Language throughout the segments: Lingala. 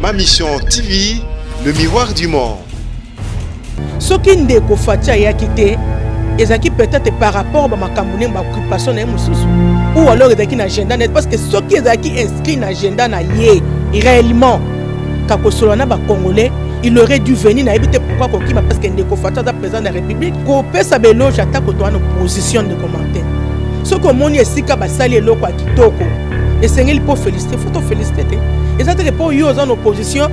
Ma Mission TV, le miroir du monde. soki ndeko fati ayaki te ezalaki peut-être par rapport bamakambo nde baoccupation na ye mosusu ou alors ezalaki na agenda na ye parce que soki ezalaki inscrit na agenda na ye réellement kakosolola na bacongolais il aurait dû venir nayebi te pourquoi kokima parce que ndeko fati aza président de la république kopesa beloge atako toa na opposition ndeko martin soki omoni esika basali eloko ya kitoko esengeli mpo félicité fo tofélicité te eza teke mpo yo oza na opposition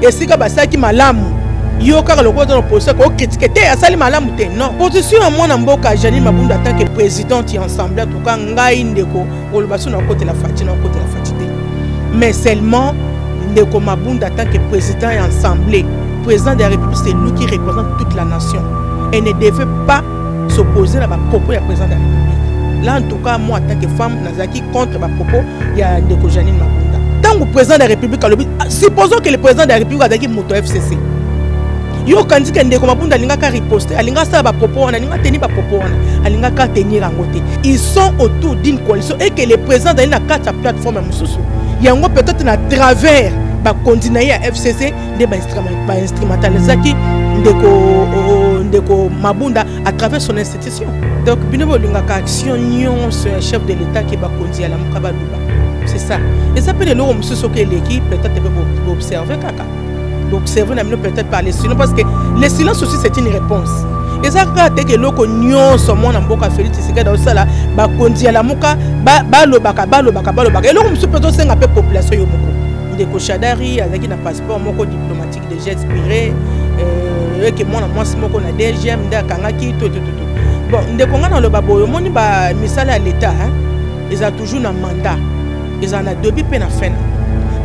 esika basalaki malamu yo kaka lokola oza na opposition kokritike te asali malamu te non position ya mwana mboka janine mabunda atanke présidente ya ensemble atuka ngai ndeko oloba so nakotela fati nakotela fati te mais seulement ndeko mabunda atanke président ya ensemble président de la république c'est lui qui représente toute la nation elle ne devait pas s'opposer na bapropos ya président de la république là en tout cas moi en tant que femme nazalaki contre bapropos ya ndeko janine mabunda ntango président de la république alobi ah, supposons que le président de la république azalaki moto ya fcc yo okanisi ke ndeko mabunda alingaka riposte alingaka asala bapropos wana alingaka teni bapropos wana alingaka tenir yango te ils sont autour d'une coalition et que le président azali na kati ya plateforme ya mosusu yango peut-être na travers bakonzi na ye ya fcc nde bainstrumentalisaki ndeko ndeko mabunda à travers son institution donc bino bolingaka action nyonso ya chef de l'état ke bakonzi ya lamuka baluba c'est ça eza mpe na eloko mosusu soki eleki peut-être mpe boobserve kaka boobserve na bino peut-être par le silence parce que le silence aussi c'est une réponse eza kaka teke eloko nyonso mwana mboka félix tshisekedi aosala bakonzi ya lamuka balobaka balobaka balobaka eloko mosusu mpe tosenga mpe population yo moko ndeko shadari azalaki na passeport moko diplomatique déjà expiré euh, eke mwana mwasi moko na dgm nde akangaki totototo bon ndeko ngai naloba boye omoni bamisala ya leta eza toujours na mandat ezala na debut mpe na fin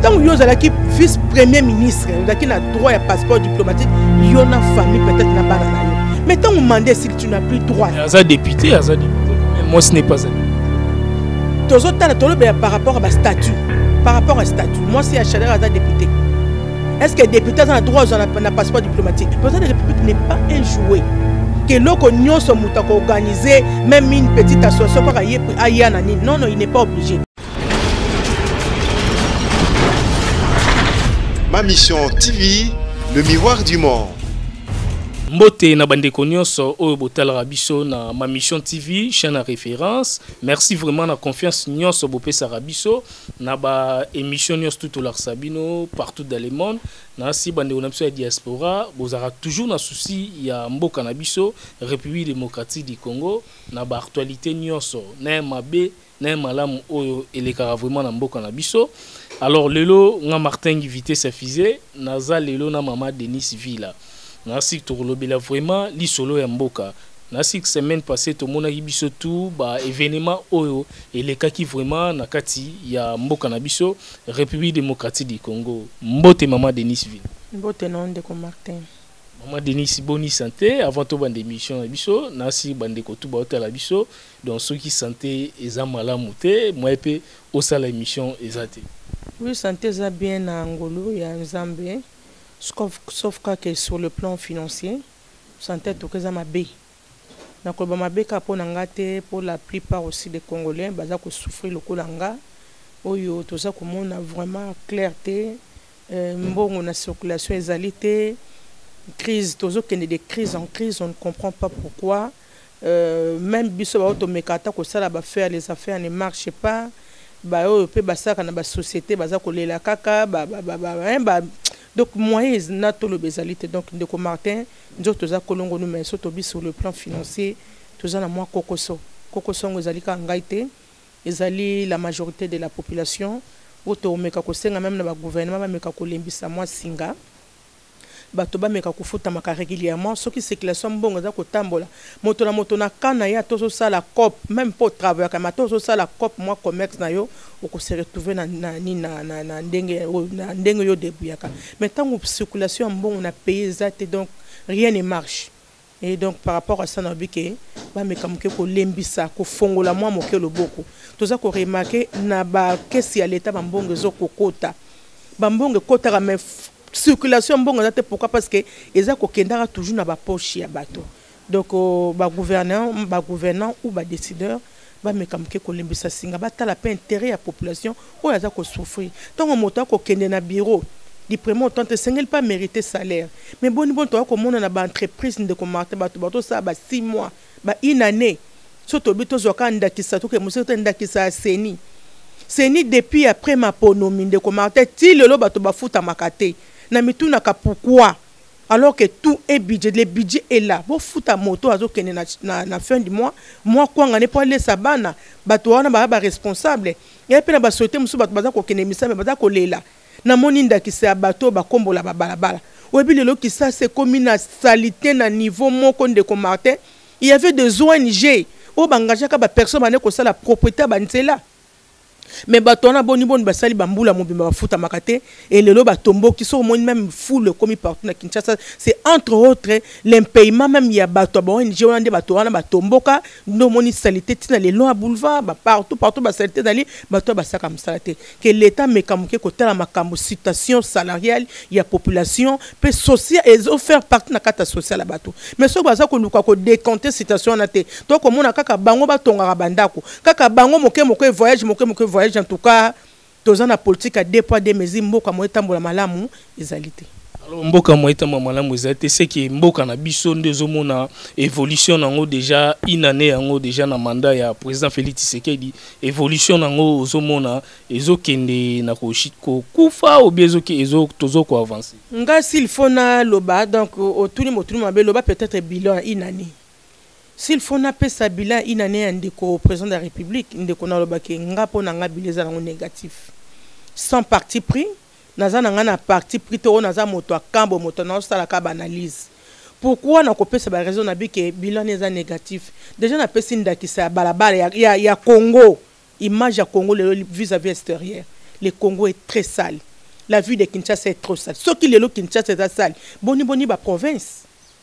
ntango yo ozalaki vice premier ministre ozalaki na droit ya passeport diplomatique yo na famille peut-être na bana na yo mais ntango mandat esili tu n'as plus droit aza député aza député mais moi ce n'est pas un tozotala tolobela par rapport à bastatut par rapport à statut mwasi ya chaleur aza député est ce que député aza na droit azwa na passeport diplomatique président de république n'est pas un jouet keloko nyonso moto akoorganize même une petite association kaka ye aya na nini non non il n'est pas obligé Ma Mission TV, le miroir du monde. mbote na bandeko nyonso oyo botalaka biso na ma mission tv chaîne ya référence merci vraiment na confiance nyonso bopesaka biso na baémission nyonso tu tolakisa bino partout dans le monde nasi bandeko na biso ya diaspora bozalaka toujours na souci ya mboka na biso république démocratique du congo na baactualité nyonso na mabe naye malamu oyo elekaka vraiment na mboka na biso alors lelo nga martin ngi vitesse ya fise naza lelo na mama denis villa nasik tokolobela vraiment lisolo ya mboka nasik semaine passée tomonaki biso tout ba événement oyo elekaki vraiment na kati ya mboka na biso république démocratique du congo mbote mama denis villa mbote na ndeko martin mama denis boni sante avant tobanda émission na biso nasi bandeko tu baotala biso Donc soki sante eza malamu te moyen pe osala emission eza te. Oui sante eza bien na ngolu ya nzambe sauf kaka que sur le plan financier sante ya toke eza mabe nakoloba mabe kaka po na nga te po la plus part aussi des congolais baza ko souffrir lokola nga oyo toza komona vraiment clair te euh, mbongo na circulation ezali te crise tozokende de crise en crise on ne comprend pas pourquoi euh, meme biso baoyo tomeka ata kosala bafaire les affaires ne marche pas baoyo mpe basalaka na basociété baza kolela kaka ba, ba, ba, ba, hein, ba, donc moyen na toloba ezali te donc ndeko martin nzoto toza kolongonu mais so tobi sur le plan financier toza na mwa kokoso kokoso yango ezali kaka ngai te ezali la majorité de la population oyo tomeka kosenga meme na bagouvernement bameka kolembisa mwa singa Bato bameka kofutamaka regulièrement soki circulation ya mbongo eza kotambola. Moto na moto na cas na ye ata ozo sala coop meme mpo o travaillaka mais ata ozo sala coop mwa commerce na yo oko se retrouver na na nini na na na ndenge oyo na ndenge yo o debrouillaka mais tango circulation ya mbongo na pays eza te donc rien ne marche. Et donc par rapport à ça na bike ba meka moke ko lembisa ko fongola mwa moke loboko toza ko remarquer na ba kesi ya leta ba mbongo ezo kokota ba mbongo ekotaka mais circulation mbongo eza te pourquoi parce que eza kokendaka toujours na ba poche ya bato donc euh, ba gouverneur ba gouvernant ou ba décideur bameka moke kolembisa singa batala mpe interet ya population oyo aza kosouffrir ntango moto akokende na bureau liprema otante esengeli mpe amerite salaire mais boni boni toya komona na baentreprise ndeko martin bato bato osala ba 6 mois ba une année so tobi tozwa kaka ndakisa toke moseki te ndakisa ya seni seni depuis après maponomi ndeko martin ti lelo bato bafutamaka te na mitunaka pourquoi alors que tout est budget le budget est là bofuta moto azokende na, na, na fin du mois mwa kwanga ne mpo alesa bana bato wana baya baresponsable ye mpe na basociété mosusu bato baza kokende misala baza kolela namoni ndakisa ya bato oyo bakombola babalabala oyebi lelo kisasa ekomi na salite na niveau moko ndeko martin il y avait des ong oyo baengagaka bapersone bane kosala propriété ya banzela me bato wana boni boni basali bambula mobimba bafutamaka te elelo batomboki soki omoni meme fulu ekomi partout na kinshasa c'est entre autres l'impayement meme ya bato ya baong wana nde bato wana batomboka nde omoni salite ntina lelo ya boulevard bapartout partout basalite ezali bato ya basaka mosala te ke leta meka moke kotala makambo situation salariale ya population mpe social ezofaire partie na kati ya social ya bato mais soki baza koluka kodecompte situation wana te to komona kaka bango batongaka bandako kaka bango moke moke voyage moke moke voyage en tout cas toza na politique ya deux poids deux mesures mboka moye etambola malamu ezali te alors mboka moye etambola malamu eza te seke mboka na biso nde ezomona évolution na yango déjà une année yango déjà na mandat ya président félix tshisekedi évolution na yango ozomona ezokende na kokufa obie tozo koavance nga silfo naloba donc otuni motuni mabe loba peut-être bilan ya une année S'il faut na pesa bilan une annee ya ndeko au president de la Republique, ndeko na loba ke nga pona nga bilan eza nango negatif. Sans parti pris, naza na nga na parti pris te, oyo naza moto ya camp bo moto nazo sala ka ba analyse. Pourquoi na ko pesa ba raison na bi ke bilan ne eza negatif? Dejà na pesi ndakisa ya bala bala ya, ya, ya Congo. Image ya Congo lelo vis à vis exterieur. Le Congo est très sale. La ville de Kinshasa est trop sale. Soki lelo Kinshasa eza sale, boni boni ba provinces?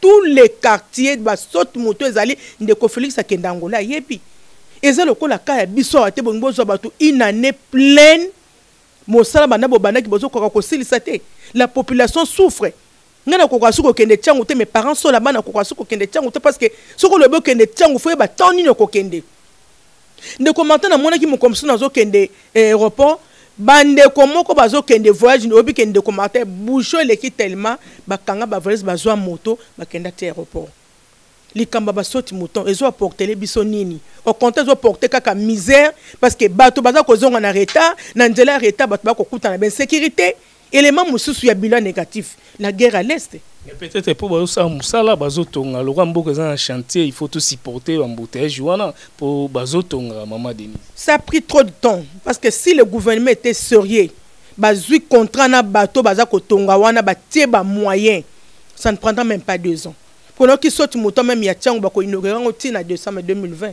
tout le quartier ba saute moto ezali ndeko Felix akenda Angola ayebi eza lokola ka ya biso awa te bolingi bozwa bato une année pleine mosala banda bobandaki bozokoka kosilisa te la population souffre ngai nakoka soki kokende ntango te mes parents sola bana koka soki kokende ntango te parce que soki olobi okende ntango foyeba temps nini okokende ndeko martin namonaki mokolo mosusu nazokende eh, aéroport bandeko moko bazokende voyage oyebi ke ndeko martin bouchon eleki tellement bakanga bavalise bazwa moto bakenda te aéroport likambo ya basoti mouton ezo aportele biso nini au contraire ezo porte kaka misère parce que bato baza kozonga na retard na nzela ya retard bato bakokutana ba insécurité Element mosusu ya bilan negatif na guerre à l'est. Mais peut-être po bazo sala musala bazo tonga lokola mboka eza na chantier il faut tout supporter l'embouteillage wana po bazo tonga maman Denise. Ça a pris trop de temps parce que si le gouvernement était sérieux bazui contrat na bato baza kotonga wana batie ba moyen ça ne prendra même pas deux ans mpo nayoki soti moto meme ya ntiango bakoinaugure yango ntina décembre 2020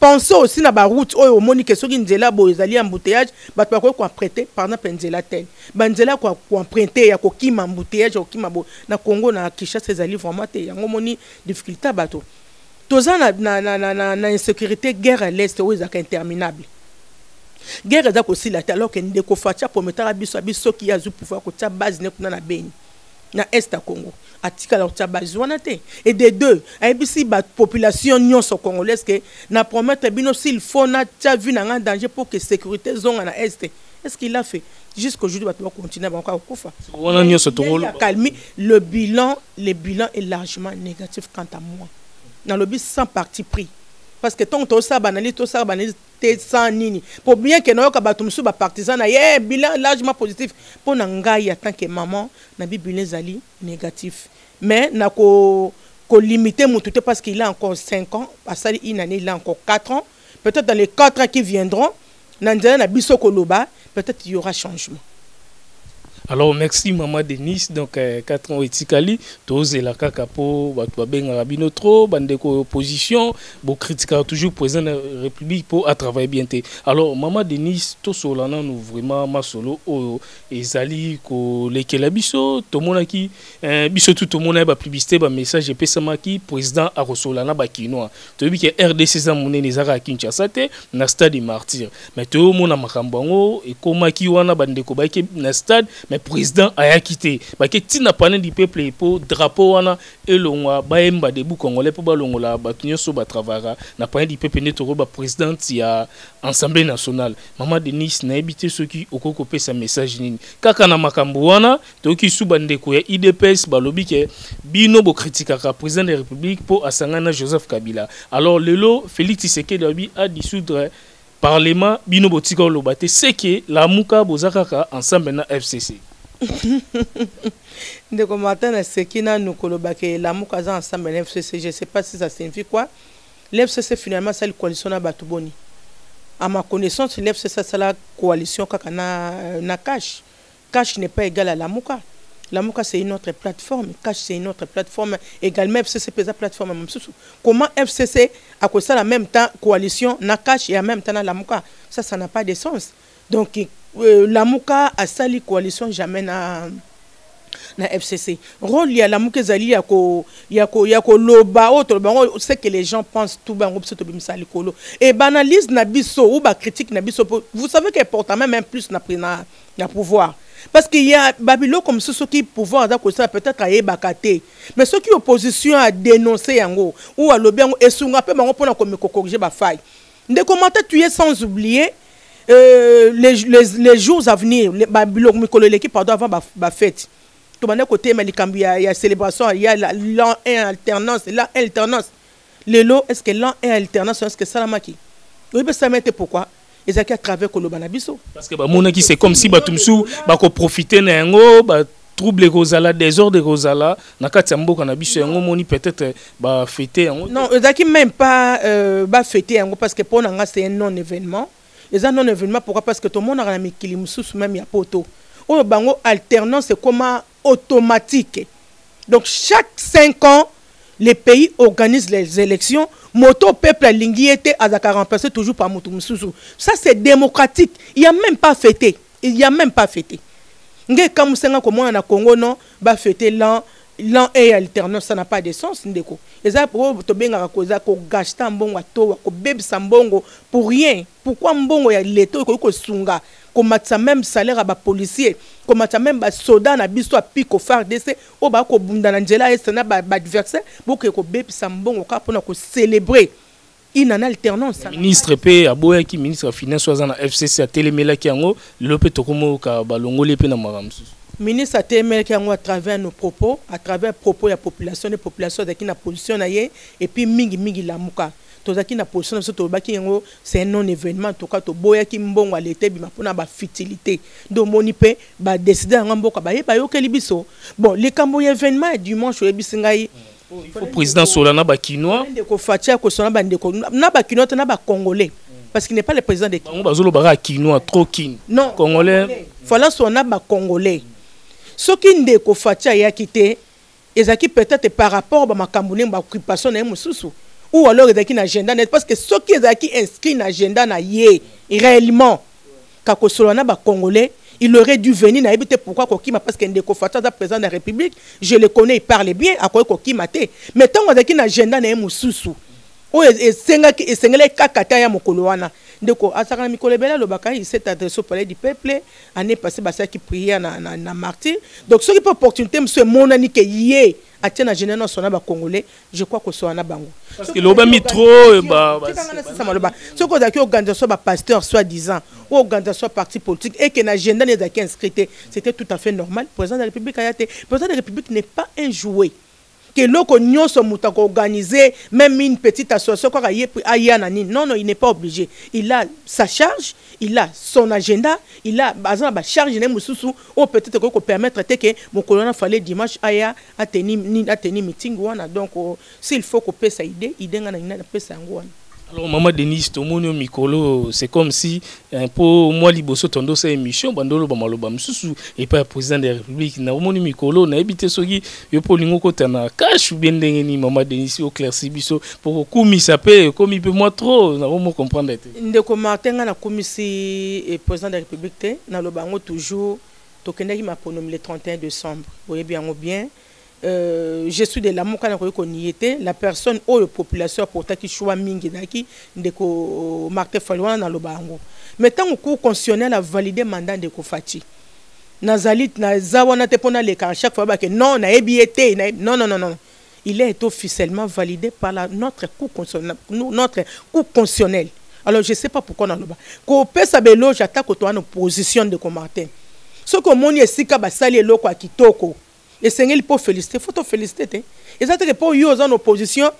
Pense aussi na ba route oyo omoni ke soki nzela boye ezali embouteillage bato bakoki koemprunte par exemple nzela tene banzela koemprunte ya kokima embouteillage ya kokima boye na congo na kinshasa ezali vraiment te yango omoni difficulté ya bato toza na, na, na, na, na, na insécurité guerre à l'est oyo ezalaka interminable guerre eza kosila te alors ke ndeko fatia prometaka biso ya biso soki ye azwi pouvoir kotia base ne kuna na beni na est ya congo atikala kotia base wana te et de deux ayebisi bapopulation nyonso congolaise ke na promettre bino s'il faut natia vie na ngai danger mpo ke sécurité ezonga na este est ce qu'il a fait jusqu'aujourd'hui bato bakontinue bango kaka kokufa wana nyonso tokolkalmi le bilan le bilan est largement négatif quant à moi nalobi sans parti pris parce que ntango tozosala banalyse tosala banalyse te sans nini po bien que nayoka bato mosusu bapartisan na ye eh, bilan largement positif mpo na ngai ya tant que maman na bi bilan ezali négatif mais na ko kolimite motu te parce qu'il a encore 5 ans asali une année il a encore 4 ans peut-être dans les 4 ans qui viendront na nzela na biso koloba peut-être y aura changement alors merci maman denise donc 4 euh, ans etikali tozela kaka mpo bato babengaka bino trop bandeko opposition bokritikaka toujours président na république mpo atravaille bien te alors maman denise tosola nanu vraiment masolo oyo ezali kolekela biso tomonaki eh, biso tu tomonaki bapublicité bamessage epesamaki président akosola na bakinois toyebi ke rdc eza monene ezalaka ya kinshasa te na stade de martyr mais toyomona makambo yango ekomaki wana bandeko bayaki na stade mais président ayaki te bake ntina pane du peuple mpo drapeau wana elongwa bayemba debu congolais mpo balongola bato nyonso batravaka na pane du peuple nde tokoyeba présidente ya assemblée nationale mama denis nayebi te soki okoki kopesa message nini kaka na makambo wana Toyoki sous bandeko ya IDPS balobi ke bino bo critiquaka président de la République pour asangana Joseph Kabila. Alors lelo Félix Tshisekedi abi a dissoudre parlement bino botika oloba te seke lamuka bozakaka ensemble na FCC. ndeko martin naseki nanu kolobaka elamuka aza ensemble na fcc je sais pas si ça signifie quoi l'fcc finalement asali coalition na bato boni à ma connaissance l'fcc asala coalition kaka na, euh, na cash Cash n'est pas egal à Lamuka. Lamuka c'est une autre plateforme, Cash c'est une autre plateforme, également FCC pesa plateforme mamsusu. Comment FCC a que ça en même temps coalition na Cash et en même temps na Lamuka Ça ça n'a pas de sens. Donc euh, Lamuka a sali coalition jamais na na FCC. Rôle ya Lamuka ezali ya ko ya ko ya ko loba autre bango c'est que les gens pensent tout bango biso to bimisa likolo. Et banalise na biso ou ba critique na biso vous savez que porte même plus na na ya pouvoir parce que ya babiloko mosusu soki pouvoir aza kosala peut-être ayebaka te mais soki opposition a dénonce yango ou alobi yango esunga mpe bango mpona komekokorige bafaille ndeko mata tu es sans oublier euh, les, les, les jours à venir babiloko mikolo eleki pardon avant bafete ba, ba tobanda kotema likambo ya, ya célébration ya l'an 1 alternance l'an 1 alternance lelo est ce que l'an et alternance est ce que esalamaki oyebi esalamaki te pourquoi ezalaki à travers koloba na biso parce que bamonaki c'est comme si bato mosusu bakoprofite na yango ba trouble ekozala désordre ekozala na kati ya mboka na biso yango moni peut-être bafete yango non ezalaki même pas euh, bafete yango parce que mpo na nga c'est un non événement eza non événement pourquoi parce que tomonaka na mikili mosusu même ya poto oyo bango alternance ekoma automatique donc chaque 5 ans les pays organisent les élections moto peuple alingi ye te azalaka remplace toujours par moto mosusu ça c'est démocratique il y a même pas fêté il y a même pas fêté nge ekamwisa nga komona na congo non bafete lan lan e ya alternance ça na pas de sens ndeko eza oyo tobengaka ko eza kogashta mbongo atowa kobebisa mbongo pour rien Pourquoi mbongo ya l'etat ekoki kosunga komatisa meme salaire ya ba policiers, komatisa meme ba soda na biso ya piko fardc oyo ba kobunda na nzela est na ba adversaire boke kobebisa mbongo kaka pona ko celebrer une année alternance. Ministre pe aboyaki ministre ya finance aza na FCC atelemelaki yango lelo pe tokomoka balongoli pe na makambo mosusu. ministre atemelaki yango à travers nos propos à travers propos ya population nde population azalaki na position na ye epuis mingi mingi lamuka tozalaki na position na biso tolobaki yango c'est un non événement en tout cas toboyaki mbongo ya leta ebima mpo na bafutilité nde omoni mpe badeside yango mboka baye bayokeli biso bon likambo ya événement ya dimanche oyebisi ngai oh, il faut président sola na bakinois ndeko faci akosona bandeko na bakinois te na bacongolais parce qu'il n'est pas le président de bango bazolobaka kinois trop kin non congolais fala sona bacongolais soki ndeko faci ayaki te Ezalaki peut-etre par rapport ba makambu ne ba occupation na ye mususu ou alors ezalaki na agenda na ye parce que soki ezalaki inscrit na agenda na ye réellement kakosolola na ba congolais il aurait dû venir na yebi te pourquoi kokima parce que ndeko Fatshi aza président de la République je le connais il parle bien akoki kokima te mais tango azalaki na agenda na ye mususu oyo esengaki esengelaki kaka te aya mokolo wana ndeko azalaka na mikolo ebele alobaka il s'est adressé au palais du peuple année passée basalaki prière na, na, na martyr donc soki mpe opportunité mosusu emonani ke ye atie na général nyonso na bacongolais je crois kosola na bango elobami trop maloba soki ozalaki organisation bapasteur soit disant ou organisation parti politique et que na agenda ne ezalaki inscrit te c'était tout à fait normal président de la république aya te président de la république n'est pas un jouet que loko nyoso mutu ako organiser même une petite association kaka ye aya na nini non non il n'est pas obligé il a sa charge il a son agenda il a aza na ba charge na mususu o peut-être ko ko permettre te que mokolo na fallait dimanche aya ateni nini ateni meeting wana donc oh, s'il faut ko pesa idée idée nga na pesa yango wana Alors maman Denise tomoni yo mikolo c'est comme si eh, po mwa liboso tondosa émission bando oloba maloba mosusu epai ya président de la république na omoni mikolo nayebi te soki yo mpo olingi okota na cash ou bien ndenge nini maman Denise oclairci biso mpo kokumisa mpe ekomi mpe mwa trop na omo comprendre te ndeko martin ngai nakumisi eh, président de la république te naloba yango toujours tokendaki maponomi le 31 décembre boyebi yango bien Euh, je suis de la moka nakoki koniye te la personne oyo population aportaki choix mingi ezalaki ndeko euh, martin fali wana naloba yango mais ntango cour constitutionnel avalide mandat ndeko faci nazali naza wana te mpo nalekaka chaque fois bake non nayebi ye te non non non non il est officiellement validé par la, notre cour constitutionnel notre cour constitutionnel alors je sais pas pourquoi naloba kopesa beloge atako toa na position ndeko martin soki omoni esika basali eloko ya kitoko esengeli mpo felicite fo to felicite te eza teke mpo yo oza na opposition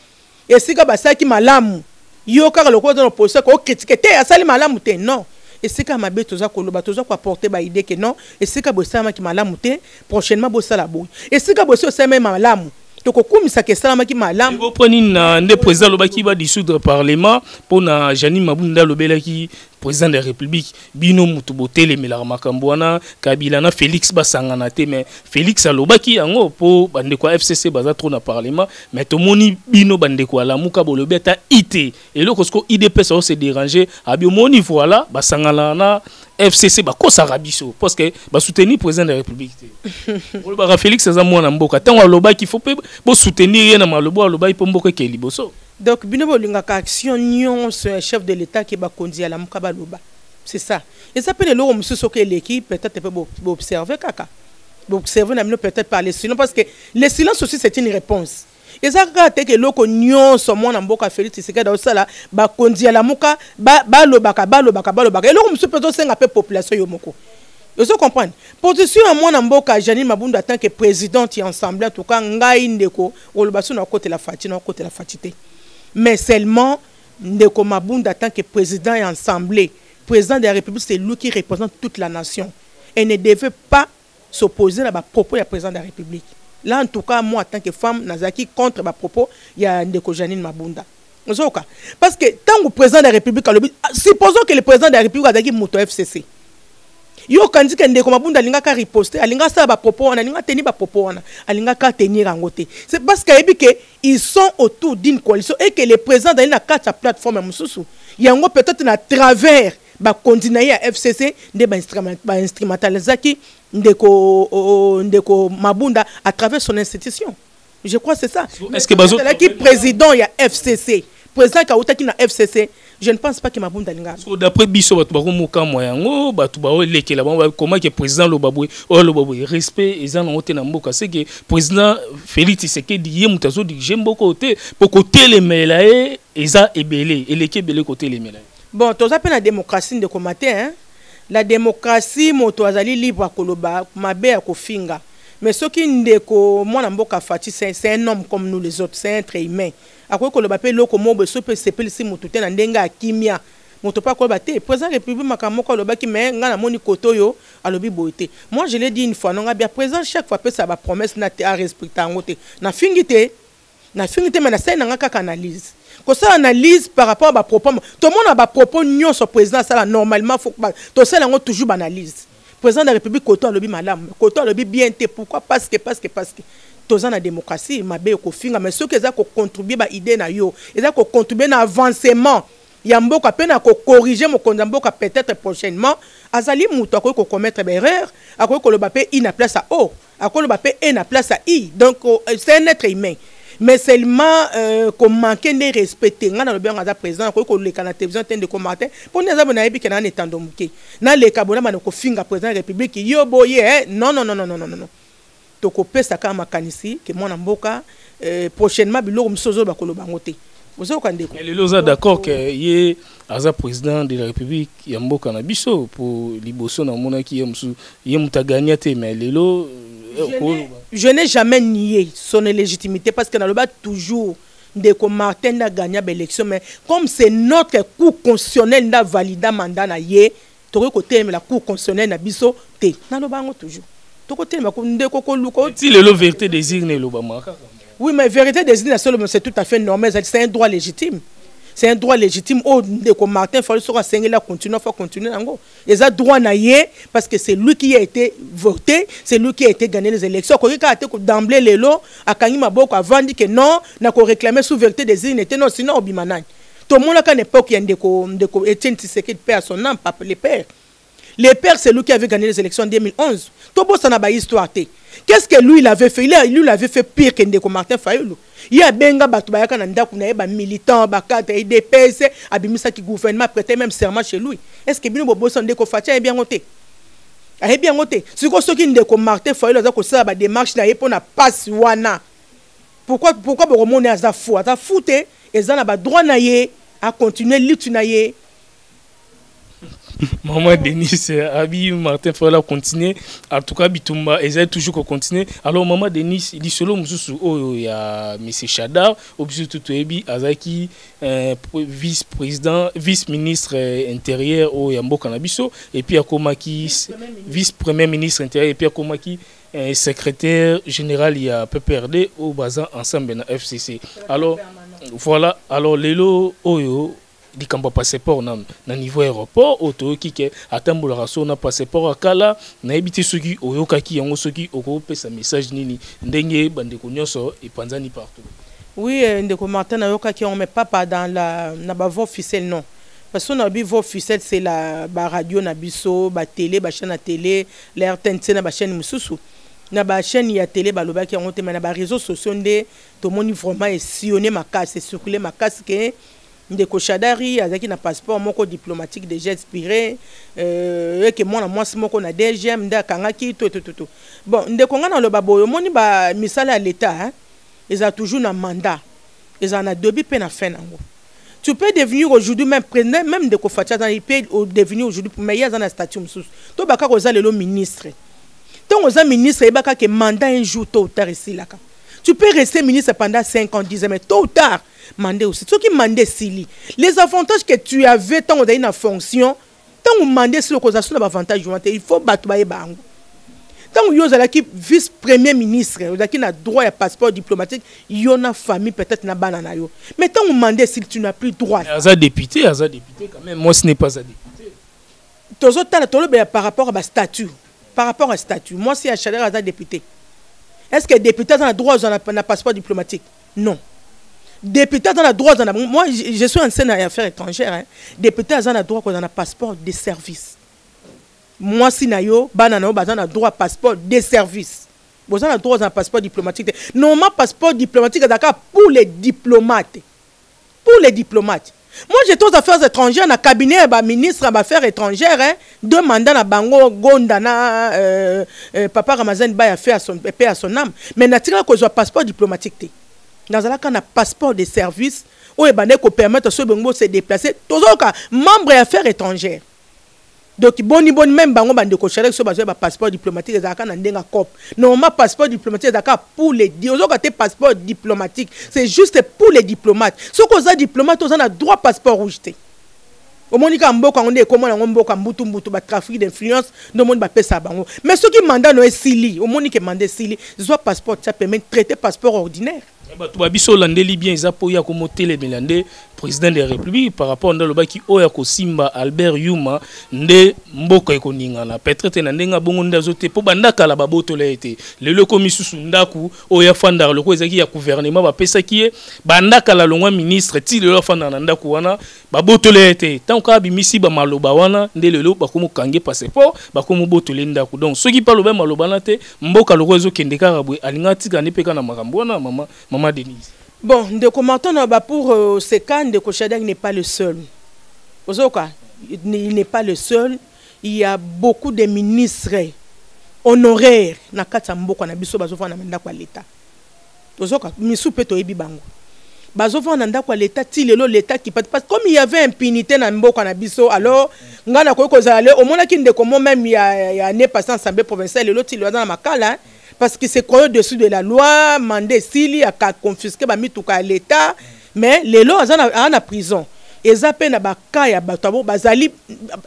esika basalaki malamu yo kaka lokola oza na opposition kokritike te asali malamu te non esika ya mabe toza koloba toza koaporte baide ke non esika boye esalamaki malamu te prochainement bosala boye esika boye so esalami malamu tokokumisaka esalamaki malamu mpo nini na nde président alobaki ba dissoudre parlement mpo na janine mabunda alobelaki président de la république bino mutu botelemelaka makambo wana kabila na félix basangana te mais félix alobaki yango mpo bandeko ya fcc baza trop na parlement mais tomoni bino bandeko ya lamuka bolobi ata ite eloko siko idps ao se déranger abi omoni voilà basangana na fcc bakosaka biso parce que basoutenir président de la république te olobaka félix aza mwana mboka ntango alobaki fo mpe bosoutenir ye na maloba alobaki mpo mboka ekei liboso Donc bino bolingaka action nionso ya chef de l'etat ke bakonzi ya lamuka baloba c'est ça eza pe na eloko mosusu soki eleki peut-être pe boobserve kaka boobserve na bino peut-être par le silence parce que le silence aussi c'est une réponse eza kaka te ke eloko nionso mwana mboka Felix Tshisekedi aosala bakonzi ya lamuka balobaka balobaka balobaka eloko mosusu pe ozosenga pe population yo moko ozo comprendre position ya mwana mboka Janine Mabunda en tant que présidente ya ensemble en tout cas ngai ndeko Oloba soki nakotela Fatshi nakotela Fatshi te mais seulement ndeko Mabunda tant que président ya assemblée président de la république c'est lui qui représente toute la nation et ne devait pas s'opposer na ba propos ya président de la république là en tout cas moi en tant que femme nazalaki contre ba propos ya ndeko Janine Mabunda ozoyoka parce que ntango président de la république alobi ah, supposons que le président de la république azalaki moto ya fcc yo okanisi ke ndeko mabunda alingaka riposte alingaka asala bapropos wana alingaka teni bapropos wana alingaka atenir yango te c'est parce que ayebi ke ils sont autour d'une coalition et que le président azali na kati ya plateforme ya mosusu yango peut-être na travers bakonzi na ye ya fcc nde bainstrumentalisaki ndeko, ndeko mabunda à travers son institution je crois c'est ça est-ce que bazo là qui président ya FCC président qui autaki na FCC je ne pense pas que mabunda linga parce que d'après biso batu ba komoka moi yango batu ba olekela ba comment que président lobabwe o oh, lobabwe respect eza na hote na mboka c'est que président Félix Tshisekedi ye mutazo di jemboko te pour ko telemela e eza ebele eleki ebele ko telemela bon toza pe na démocratie ndeko matin hein la démocratie moto azali libre akoloba mabe ya kofinga mais soki ndeko mwana mboka Fatshi c'est un homme comme nous les autres c'est un être humain akoki koloba mpe eloko moko boye soki mpe esepelisi motu te na ndenge akimia moto mpe akoloba te président de république makambo moko alobaki mais ngai namoni kote oyo alobi boye te moi je l'ai dit une fois no ngai bia président chaque fois apesa bapromesse na te arespecta yango te nafingi te nafingi te me nasali na nga kaka analyse kosala analyse par rapport ya bapropos tomona bapropos nyonso président asala normalement fo tosala yango toujours baanalyse président de la république koto alobi malamu koto alobi bien te pourquoi parce que parce que parce que toza na démocratie mabe ekofinga mais soki eza kocontribue baidée na yo eza kocontribue na avancement ya mboka mpe na kokorige mokonzi ya mboka peut-être prochainement azali moto akoki kokommettre baerreur akoki koloba mpe ina place ya o oh. akoloba mpe e na place ya i donc oh, euh, c'est un être humain mais seulement euh, komanke nde respect te ngai nalobi yango aza président nakoki koleka na télévision te ndeko martin mpo nde aza bo nayebi ke naa na etando moke naleka bona bana kofinga président ya république yo boye eh, non non non non non non non tokopesa kaka makanisi ke mwana mboka euh, prochainement biloko mosusu ozoloba koloba yango te ozoyoka ndeko mais lelo oza d'accord que ye aza président de la république ya mboka na biso po liboso namonaki ye mosusu ye moto agagna te mais lelo euh, je n'ai jamais nié son illégitimité parce que naloba toujours ndeko martin nda gagna baélection mais comme c'est notre cour constitutionnel nda valida mandat na ye Tokoki kotelemela cour constitutionnelle na biso te. Naloba yango toujours. Tokotelema ko ndeko koluka. Oh. Ti lelo verité des urnes elobama kaka. Oui, mais vérité des urnes solo c'est tout à fait normal, c'est un droit légitime. C'est un droit légitime. Oh, ndeko Martin Fayulu soko asengela continuer, faut continuer nango. Et ça droit na ye parce que c'est lui qui a été voté, c'est lui qui a été gagné les élections. Koki ka te d'emblée lelo akangi maboko avandi que non, na ko réclamer sous vérité des urnes, non sinon obimanani. tomonaka na epoque ya ndeko ndeko Etienne Tshisekedi paix à son âme papa le père le père c'est lui qui avait gagné les élections en 2011 tobosana ba histoire te qu'est-ce que lui il avait fait il, a, lui, il avait fait pire que ndeko Martin Fayulu ye abenga bato bayaka na ndako na ye ba militant ba cadre IDPS abimisaki gouvernement prêtait même serment chez lui est-ce que bino bobosana ndeko Fatshi ayebi yango te ayebi yango te sikoyo soki ndeko Martin Fayulu aza kosala ba démarche na ye mpo na passe wana Pourquoi pourquoi bokomona aza fou aza fou te eza na ba droit na ye a continuer lutte na ye maman denis euh, abi martin fala continue en tout cas bitumba ezali toujours kocontinue alors maman denis lisolo mosusu oyo ya monsieur shadar oyo biso tu toyebi azalaki euh, vice président vice ministre euh, intérieur oyo ya mboka na biso epuis akomaki vice premier ministre intérieur epuis akomaki eh, secrétaire général ya pprd oyo baza ensemble na fcc alors voilà alors lelo oyo likambo ya passeport na, na niveau ya aéroport oyo toyoki ke atambolaka so na passeport ya kala nayebi te soki oyokaki yango soki okopesa message nini ndenge bandeko nyonso epanzani partout oui eh, ndeko martin nayokaki yango mais papa dans la, na bavo officiel non parce que na bivo officiel c'est la baradio na biso batele bachaine ya tele La rtnc na ba chaine mususu na ba chaine ya tele balobaki yango te mais na ba reseaux sociaux nde tomoni vraiment e sillonne makasi e circule makasi ke ndeko Shadari azalaki na passeport moko diplomatique déjà expiré euh, eke mwana mwasi moko na DGM nde akangaki to to to to bon ndeko nga naloba boyo moni ba misala ya l'etat hein? Ezala toujours na mandat. Ezala na debut pe na fin nango. Tu peux devenir aujourd'hui même président, même de Fatshi aza il peut devenir aujourd'hui mais ye aza na statut mususu. To baka ko za lelo ministre. Tant oza ministre e baka que mandat un jour tôt ou tard esilaka. Tu peux rester ministre pendant 5 ans, 10 ans mais tôt ou tard mandat aussi. Soki mandat esili, les avantages que tu avais tant ozali na fonction ntango manda esili okozala so na baavantage wana te il faut bato bayeba yango ntango yo ozalaki vice premier ministre ozalaki na droit ya passeport diplomatique yo na famille peut-être na bana na yo mais ntango manda esili tu n'as plus droit aza député aza député quand même moi ce n'est pas a député tozotala tolobela par rapport ya bastatut par rapport ya statut mwasi ya chaleur aza député est ce que député aza na droit azwa na passeport diplomatique non député aza na droit azana moi je suis ancien ya affaire étrangère hein. député aza na droit kozana passeport de service mwasi na yo bana na yo baza na droit passeport de service boza na droit ozana passeport diplomatique te normalement passeport diplomatique azalaka pour les diplomates Pour les diplomates. Moi j'étais aux affaires étrangères na cabinet ya ba ministre ya ba affaires étrangères hein, deux mandats na bango Gonda na euh, euh, papa Ramazan Bay a fait à son paix à son âme mais natikala kozwa passeport diplomatique te nazalaka na passeport de service oyo ebandaki kopermettre soki bongo se déplacer tozoyoka membre ya affaires étrangères donc boni boni meme bango ba ndeko chaleur so bazwa ba passeport diplomatique ezalaka na ndenga cop normalement passeport diplomatique ezalaka pour les ozoka te passeport diplomatique c'est juste pour les diplomates soki oza diplomate oza na droit passeport rouge te omoni kaka mboka yango nde ekoma yango mboka mbutu mbutu batrafic d'influence nde omoni bapesa bango mais soki manda no esili omoni ke manda esili zwa passeport tia pembeni traite passeport ordinaire Eh, bato ba biso olandeli bien eza mpo ya komotelemela nde président de la république par rapport nde alobaki oyo akosimba albert yuma nde mboka ekoningana peut-être na ndenge abongo nde azo te mpo banda kala babotola ye te lelo ekomi susu ndako oyo afandaka lokola ezalaki ya gouvernement bapesaki ye banda kala longwa ministre ti lelo afandaka na ndako wana babotole ye te ntango kaka abimisi bamaloba wana nde lelo bakomokange passeport bakomobotole ndako donc soki mpe aloba maloba wana te mboka lokola ezokende kaka boye alinga atika nde mpe kaka na makambo wana mama mama denise bon ndeko marton aba pour euh, seka ndeko shadag n'est pas le seul ozoka il n'est pas le seul il y a beaucoup de ministres honoraires na kati ya mboka na biso bazofanda na ndako ya leta Ozoka misu pe toyebi bango. Bazo vanda na ndako ya l'etat ti lelo l'etat qui pat parce comme il y avait impunité na mboka na biso alors nga na koki kozala le omonaki ndeko mo même ya ya ne passant assemblée provinciale lelo ti lelo aza na makala hein? parce que c'est croyait dessus de la loi mandat esili aka confisquer ba mituka ya l'etat mais lelo aza na aza na prison eza pe na ba cas ya bato bazali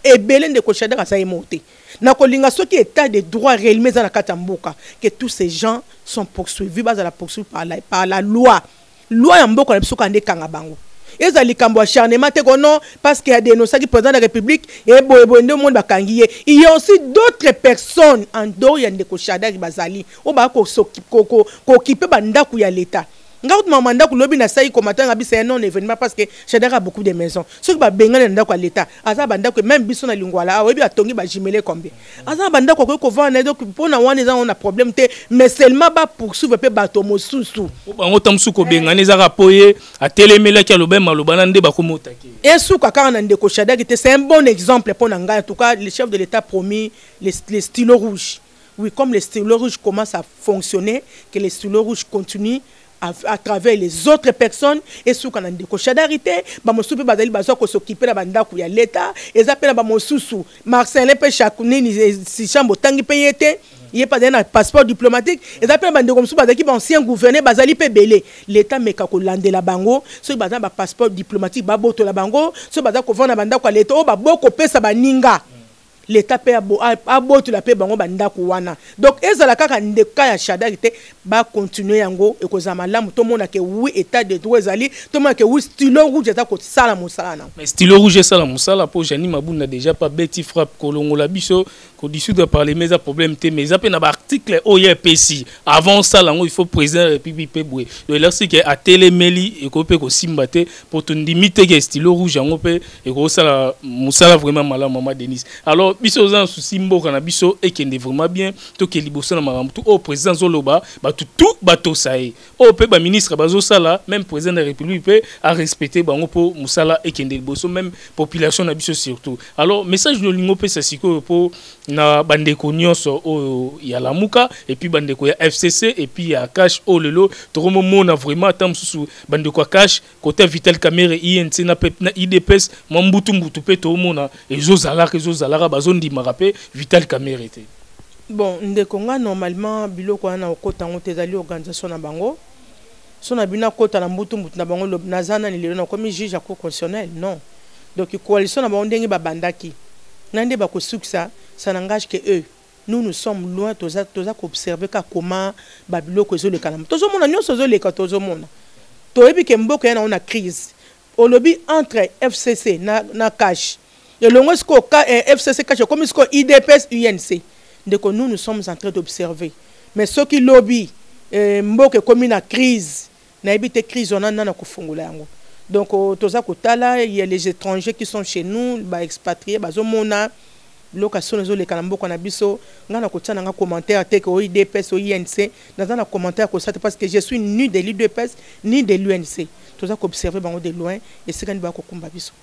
ebele ndeko Shadrack aza ye moko te Nakolinga soki etat de droit reellement eza na kati ya mboka que tous ces gens sont poursuivis bazala poursuivis par la, par la loi. Loi ya mboka na biso kaka nde ekanga bango. Eza likambo acharnement te ko non parce que a dénoncaki président de la République et boye boye nde omoni bakangi ye. Il y a aussi d'autres personnes en dehors ya ndeko Shadari bazali oyo ba ko s'occuper ba ndako ya l'Etat. nga kutu mama ndako lobi na sai komata nga bisa ya non événement parce que chadaka beaucoup de maisons soki ba bengana ndako ya leta aza ba ndako même biso na lingwala awa yebi atongi ba jimele combien aza ba ndako ko ko vendre donc pona wana eza on a problème te mais seulement ba poursuivre pe bato mosusu bango ta mususu ko bengana eza ka poye atelemela ki aloba maloba na nde ba komota ki et suka kaka na ndeko chadaka te c'est un bon exemple pona nga en tout cas le chef de l'état promis les, les stylos rouges Oui, comme les stylos rouges commencent à fonctionner, que les stylos rouges continuent à, à travers les autres personnes et sous kanande ko chadarité ba mosusu pe bazali bazo ko s'occuper na banda ku ya leta eza pe na ba mosusu Marcelin pe chaque nini eh, si chambo tangi pe yete ye pe azali na passeport diplomatique eza mpe na bandeko mosusu bazalaki baancien gouverneur bazali mpe ebele leta ameka kolandela bango soki baza na bapasseport diplomatique babotola bango soki baza kovanda na bandako ya leta oyo baboyi kopesa baninga leta pe abotola pe bango ba ndako wana donc ezala kaka ndeko ka ya shadrack te ba continuer yango ekozala malamu tomona ke oui etat de droit ezali tomona ke oui stylo rouge eza kosala mosala na mais stylo rouge esala mosala po jani mabunda déjà pa beti frappe kolongola biso ko dissoudre parlement eza problème te mais eza pe na ba article oyo epesi avant osala yango il faut président de la république pe boye donc elakisi ke atelemeli ekoki pe kosimba te mpo tondimi te ke stylo rouge yango mpe ekosala mosala vraiment malamu mama denise alors biso toza na susi mboka na biso ekende vraiment bien toke liboso na makambo tu oyo oh, président azoloba bato tu batosa ye oyo oh, mpe baministre bazosala meme président de la république mpe arespecte bango mpo mosala ekende liboso meme population na biso surtout alors message lolingo opesa sikoyo mpo na bandeko nyonso oyo oh, ya lamuka epuis bandeko ya fcc epuis ya cash oyo lelo tokomomona vraiment ata mosusu bandeko ya cash kote ya vital camere inc na, na idps mwa mbutumbutu mpe toomona ezozalaka ezozalaka bazondimaka mpe vital camere te bon ndeko nga normalement biloko wana okota yango te ezali organisation na bango so na bino akota na mbutumbutu na bango naza nani lelo nakomi juge ya cour constitutionnel non donc coalition na bango ndenge babandaki na nde bakosukisa ça n'engage que eux Nous nous sommes loin toza toza ko observer ka comment ba biloko ezo leka na tozo mona nyoso ezo leka tozo mona toyebi ke mboka yana ona crise olobi entre FCC na na cash elongo siko ka eh, FCC cash comme siko IDPS UNC ndeko nous nous sommes en train d'observer mais soki lobi eh, mboka ekomi na crise Nayebi te crise wana nani akofongola yango donc toza kotala ya les etrangers qui sont chez nous ba expatrier bazomona biloko ya soni ezoleka na mboka na biso ngai nakotia na ngai commentaire te ke o udps o inc naza na commentaire kosate parce que je suis ni de l'udps ni de l'unc toza koobserve bango de loin esika nde bakokumba biso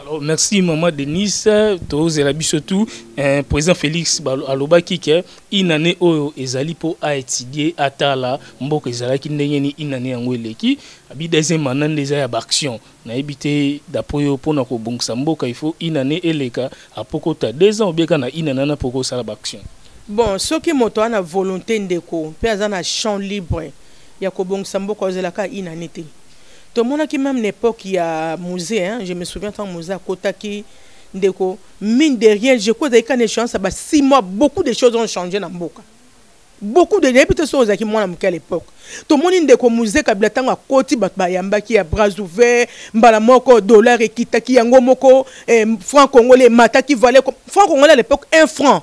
Alors, merci maman Denise, tozela biso tout. Eh, président Félix alobaki que une année oyo ezali po a étudier atala mboko ezalaki ndenge ni une année yango eleki. Abi deuxième année ndeza ya action. Na ebite d'après yo pona ko bongisa mboka il faut une année eleka apokota deux ans obeka na une année na poko sala action. Bon, soki moto ana volonté ndeko pe aza na champ libre ya ko bongisa mboka ozelaka une année te. Tomonaki meme na epoque ya Muze hein, je me souviens tant Muze akotaki ndeko mine de rien je crois ezalaki kaka na échéance ya ba 6 mois beaucoup de choses ont changé na mboka beaucoup de nayebi te soki ozalaki mwana moke à l'époque tomoni ndeko muze kabila ntango akoti bato bayambaki ya bras ouvert mbala moko dollar ekitaki yango moko eh, franc congolais emataki valeur franc congolais à l'époque un franc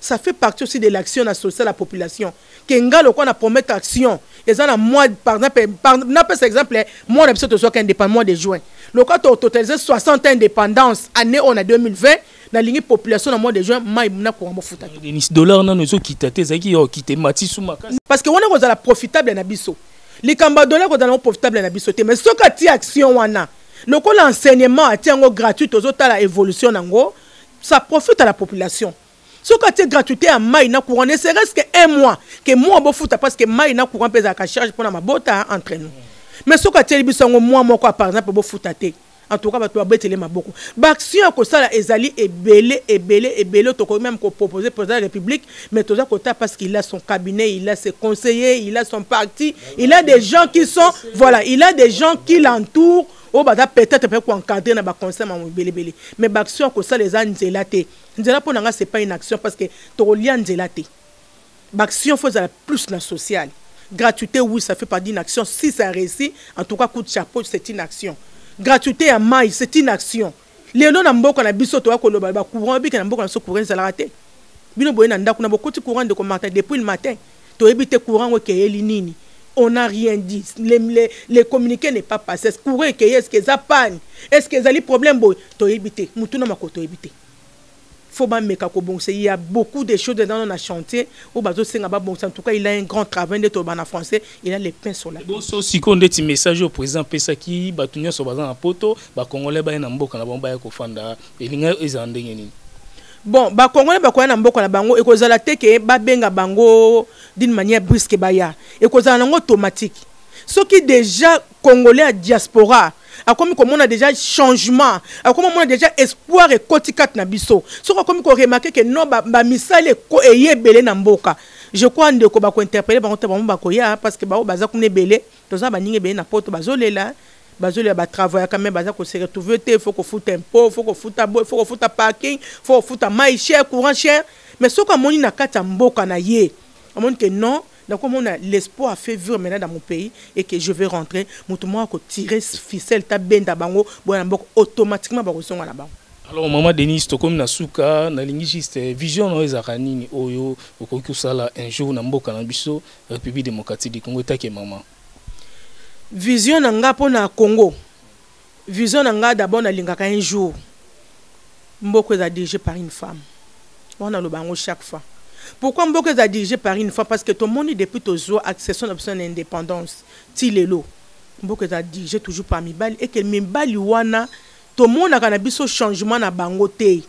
Ça fait partie aussi de l'action na social la population. Que nga lokwa na promettre action. Eza na mois par exemple par na pesa exemple eh, mois na biso to soka indépendant mois de juin. Lokwa to totaliser 60 indépendance année on a 2020 na lingi population na mois de juin mai na ko mofuta. Denis dollar na nozo kita te zaki yo kite mati suma. Parce que wana ko zala profitable na biso. Likamba dollar ko zala profitable na biso te mais soka ti action wana. Lokola enseignement ati yango gratuit tozotala évolution nango. ça profite à la population soki atie gratuité ya mai na courant ne serait ce que un mois ke moa bofuta parce que mai na courant mpe ezalaka charge mpona mabota entre nous mais soki atieli biso yango mois moko par exemple bofuta te en tout cas bato babetele maboko baaction ya kosala ezali ebele ebele ebele tokoki meme kopropose président de la république mais toza kota parce qu'il a son cabinet il a ses conseillers il a son parti il a des gens qui sont voilà il a des gens qui l'entourent oyo baza peut-être mpe koencadre na baconseil ma mobelebele mais baaction ya kosala eza nzela te nzela mpo na ngai c'est pas une action parce que tokolia nzela te baaction fo ezala plus na sociale gratuité oui ça fait partie d'une action si ça réussi en tout cas coup de chapeau c'est une action gratuité ya mai c'est une action Lelo na mboka na biso toya koloba ba courant obike na mboka na biso courant ezalaka te bino boye na ndako na bokoti courant ndeko Martin depuis le matin toyebi te courant ngo ekeyeli nini on n'a rien dit le, le, le communiqué n'est pas passé est courant ekeye est ce que eza panne est ce que ezali problème boye toyebi te mutuna makolo toyebi te faut ba meka ko bongisa il y a beaucoup de choses dans na chantier ou bazo senga ba bongisa en tout cas il a un grand travail de to bana français il a les pains sur la table boso siko ndeti message au président pesa ki batu nyoso baza na poto ba congolais ba na mboka na bomba ya ko fanda elinga eza ndenge nini bon ba congolais ba koya na mboka na bango et kozala te ke ba benga bango d'une manière brusque baya et kozala nango automatique soki déjà congolais ya diaspora akomi komona déjà changement akomi komona déjà espoir ekoti kati na biso soki akomi koremarke ke non bamisali ba eye ebele na mboka je crois ndeko bakointerpele bango te bango bakoya parce que baoyo baza kuna ebele toza baninga ebele na poto bazolela bazolela batravo yaka me baza koseretrouve te fo kofuta impo fo kofuta boy fo kofuta parking fo kofuta mai cher courant cher mais soki amoni na kati ya mboka na ye amoni ke non Nako mona l'espoir fait vivre maintenant dans mon pays et que je vais rentrer mutu moko ako tire ficelle ta benda bango boya na mboka automatiquement bako zonga na bango. Alors maman Denise tokomi na suka na lingi juste vision nayo ezalaka nini oyo okoki kosala un jour na mboka na biso Republique Democratique du Congo etake maman. Vision na nga pona Congo Vision na nga d'abord na lingaka un jour mboka ezala dirige par une femme wana na loba yango chaque fois pourquoi mboka ezala dirige par une femme parce que to moni depuis to zua accession na biso na independance ti lelo mboka ezala dirige toujours par mibali et que mibali wana to monaka na biso changement na bango te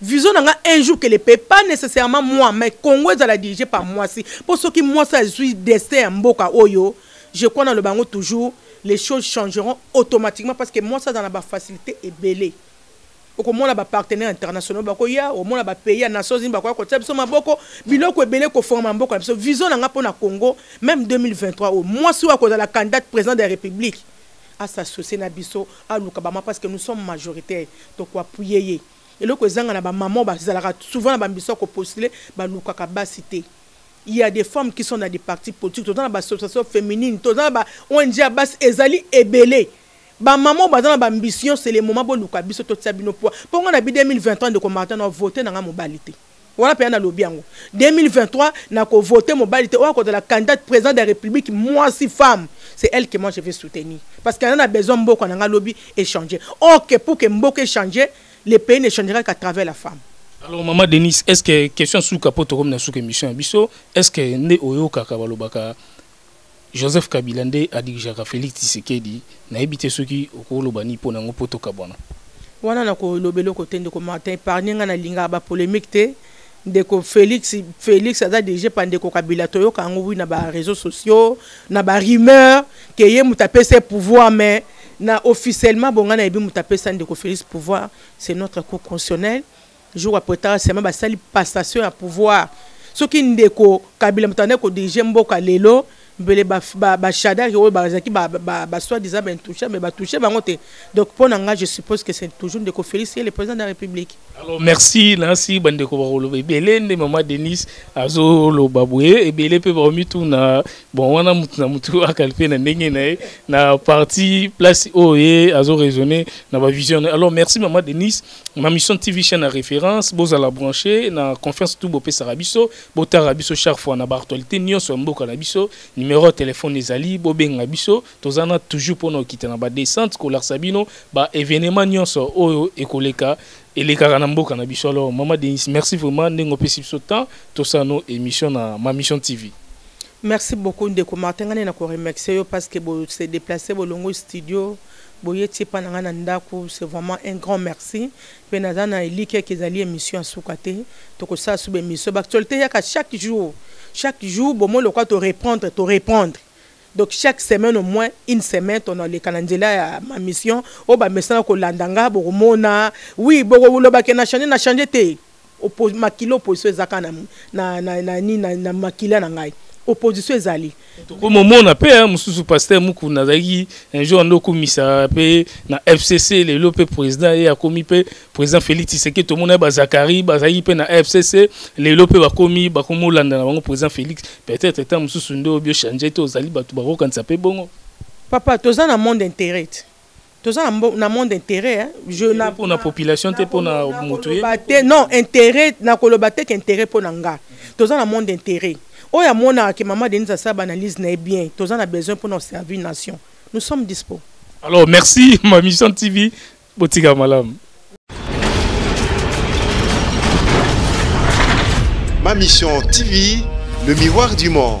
vision na nga un jour que le pays pas nécessairement moi mais Congo ezala dirige par mwasi po soki mwasi azui destin ya mboka oyo Je crois na loba yango toujours les choses changeront automatiquement parce que mwasi aza na ba facilité ebele okomona ba partenaires internationaux bakoya omona ba pays ya nations unies bakoya kotia biso maboko biloko ebele kofongama na mboka na biso vision na ngai mpo na congo même 2023 oyo mwasi oyo akozala candidate président de la république asassocie na biso aluka bama parce que nous sommes majoritaire tokoapuye ye eloko ezanga na bamama oyo bazalaka souvent na bambiso ya kopostule balukaka basi te il ya des femmes qui sont na des partis politiques toza na baassociation féminine toza na ba ong ya basi ezali ebele bamama oyo baza na baambition se le moment boluka biso totia bino poi mpo ngai nabi 2023 ndeko martin na vote na ngai mobali te wana mpenza nalobi yango 2023 nakovote mobali te oyo akozala candidate président de la république mwasi femme c'est elle que moi je vais soutenir parce que aza na besoin mboka na ngai lobi échanger ok pour que mboka échanger Le pays ne changera qu'à travers la femme. Alors maman Denise, est-ce que question suka po tokomi na suka émission biso, est-ce que nde oyokaka balobaka Joseph Kabila nde adirijaka Felix Tshisekedi nayebi te soki okoloba nini mpo na yango mpo tokabwana wana nakolobela oko te ndeko martin épargne ngai nalingaka bapolemique te Ndeko Felix, Felix aza dirige pa ndeko Kabila toyoka yango oui na ba réseaux sociaux, na ba rumeurs que ye moto apesa pouvoir mais na officiellement bonga na yebi moto apesa ndeko Felix pouvoir c'est notre cour constitutionnelle jour après tard seulement basali passation ya pouvoir soki ndeko Kabila moto ane ko dirige mboka lelo mbele ba, ba, ba shadrake oyo bazalaki ba, ba, ba soit disant ba intouché mais ba touché bango te donc mpo na ngai je suppose que c'est toujours ndeko félix ye le président de la république alors merci nasi bandeko bakoloba ebele nde mama denis azoloba boye ebele mpe baomituna bon wana motu na motu akalpe na ndenge na ye na parti place oyo ye azo raisonne na bavision alors merci mama denis ma mission tv chaine ya référence bozala branché na confiance tout bopesaka biso Botala biso chaque fois na ba actualités nionso ya mboka na biso, numero ya telefone ezali, bobenga biso, toza na toujours pona kokita na ba descente kolakisa bino ba evenements nionso oyo ekoleka elekaka na mboka na biso. Alors mama Denise, merci vraiment ndenge opesi biso temps tosala no emission na ma mission TV. Merci beaucoup ndeko Martin, nga nde na ko remercier yo parce que bo se deplacer bolongwe studio boye tie pa na nga na ndako, c'est vraiment un grand merci. Pe naza na elikia ke ezali emission ya suka te, tokosala su ba emission, ba actualite eyaka chaque jour, chaque jour bomoni lokola to reprendre to reprendre donc chaque semaine au moins une semaine tonaleka na nzela ya ma mission oyo ba mesana kolanda nga bokomona oui bokoloba ke na change na change te makila opposition eza kaka na, na, na, na, na, na makila na ngai opposition ezali tokomomona mpe hein, mosusu paster mukuna azalaki un jour ando okumisa mpe na fcc lelo mpe président ye akomi mpe président félix tiseke tomona ye bazakari bazalaki mpe na fcc lelo mpe bakomi bakomi olanda na bango président félix peut-être ntango mosusu nde oyo biochange te ozali bato bakokanisa mpe bongo papa toza na monde interet toza na monde intérêt hein. je na pona population te pona mutu ye te non intérêt na koloba te que intérêt pona nga toza na monde intérêt oyo amonaka ke mama denise asala baanalyse na ye bien toza na besoin pona servir nation nous sommes dispo alors merci ma mission tv botika malamu Ma Mission TV, le miroir du monde.